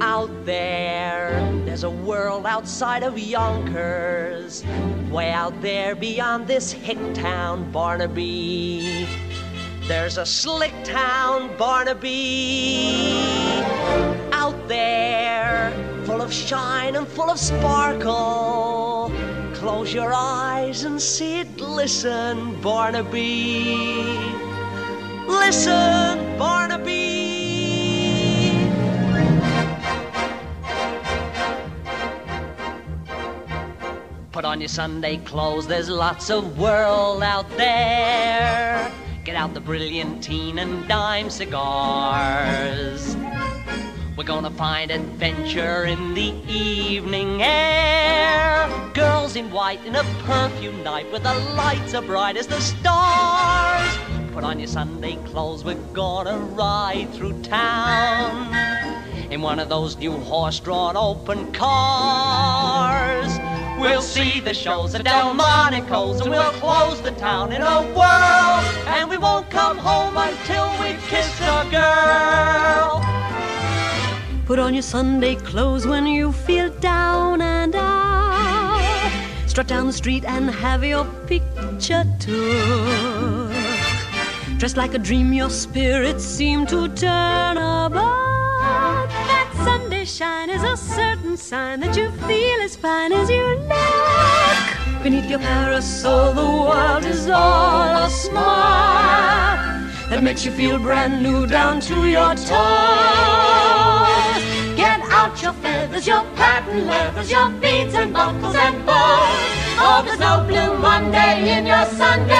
Out there, there's a world outside of Yonkers. Way out there beyond this hick town, Barnaby. There's a slick town, Barnaby. Out there, full of shine and full of sparkle. Close your eyes and see it glisten, Barnaby. Listen, Put on your Sunday clothes, there's lots of world out there. Get out the brilliantine and dime cigars. We're gonna find adventure in the evening air. Girls in white in a perfume night where the lights are bright as the stars. Put on your Sunday clothes, we're gonna ride through town in one of those new horse-drawn open cars. See the shows at Delmonico's and we'll close the town in a whirl. And we won't come home until we've kissed a girl. Put on your Sunday clothes when you feel down and out. Strut down the street and have your picture took. Dressed like a dream, your spirits seem to turn about. That Sunday shine is a certain sign that you feel as fine as you look. Your parasol, the world is all a smile that makes you feel brand new down to your toes. Get out your feathers, your patent leathers, your beads and buckles and bows. Oh, there's no blue Monday in your Sunday.